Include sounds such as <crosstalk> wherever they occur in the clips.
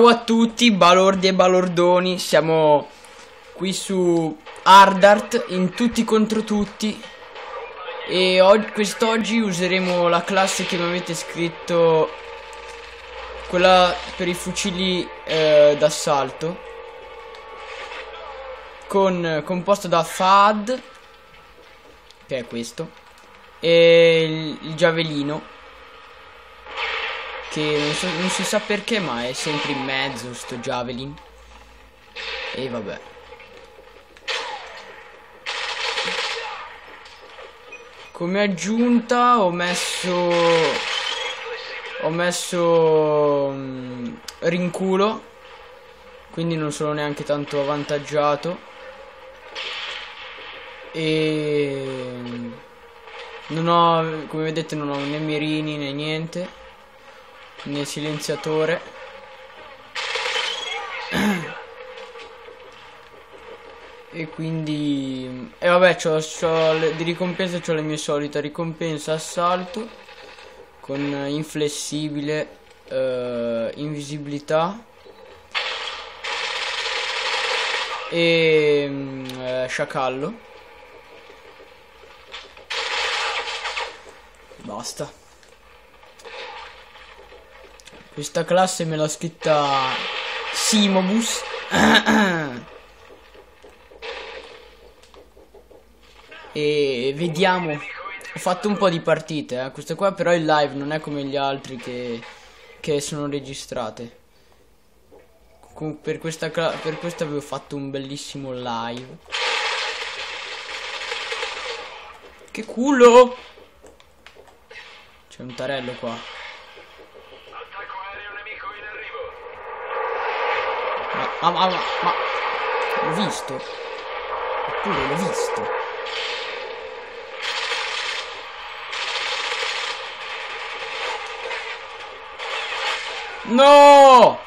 Ciao a tutti, balordi e balordoni, siamo qui su Hardart in tutti contro tutti. E quest'oggi useremo la classe che mi avete scritto, quella per i fucili eh, d'assalto, con, composta da Fad, che è questo, e il, il Giavelino che non, so, non, si sa perché ma è sempre in mezzo sto javelin. E vabbè. Come aggiunta ho messo ho messo um, rinculo. Quindi non sono neanche tanto avvantaggiato. E non ho come vedete non ho né mirini né niente nel silenziatore. E quindi e vabbè c'ho, c'ho le, di ricompensa c'ho le mie solite ricompensa assalto con inflessibile eh, invisibilità. E eh, sciacallo. Basta questa classe me l'ha scritta Simobus. <clears throat> e vediamo. Ho fatto un po' di partite, eh. Questa qua però è live, non è come gli altri che, che sono registrate. Per questa, per questa avevo fatto un bellissimo live. Che culo! C'è un tarello qua. Ma, ma, ma, ma... L'ho visto. Eppure l'ho visto. No!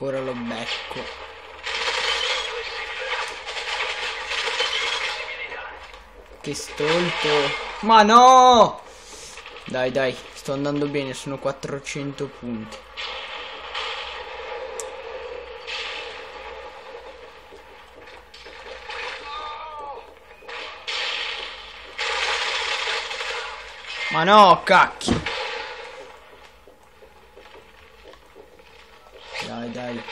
Ora lo becco. Che stolto. Ma no! Dai, dai, sto andando bene, sono 400 punti. Ma no, cacchio. Dai, dai.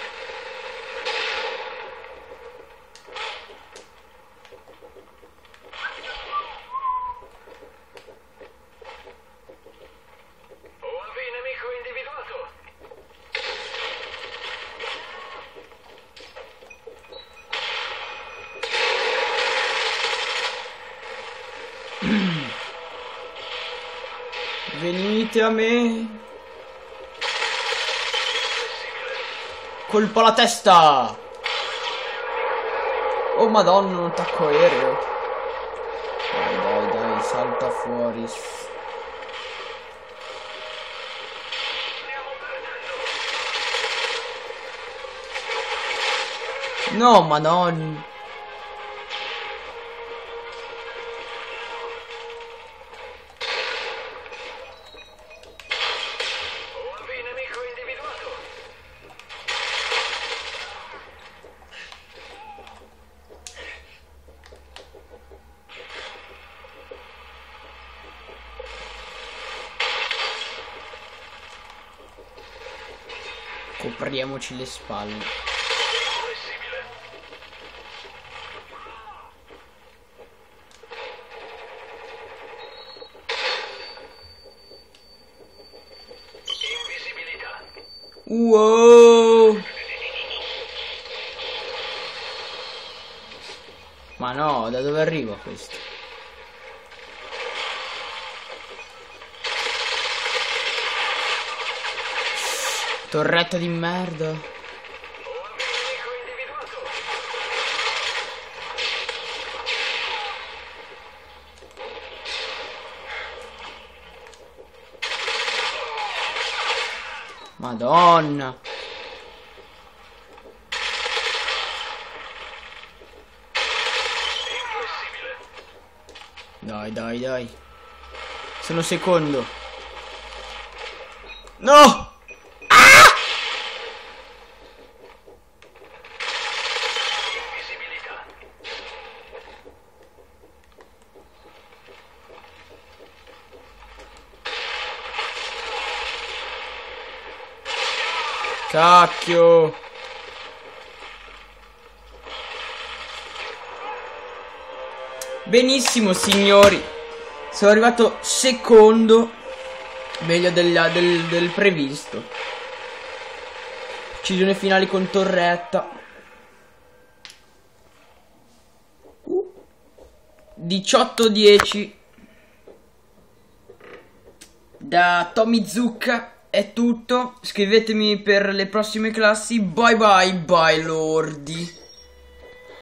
Venite a me. Colpo alla testa! Oh madonna, un attacco aereo. Dai, dai, dai, salta fuori. No, madonna. Copriamoci le spalle. Wow! Ma no, da dove arriva questo? Torretta di merda. Madonna. Dai, dai, dai. Sono secondo. No! Cacchio! Benissimo signori Sono arrivato secondo Meglio del, del, del previsto Uccisione finale con torretta uh. 18-10 Da Tommy Zucca è tutto. Scrivetemi per le prossime classi. Bye bye, bye lordi.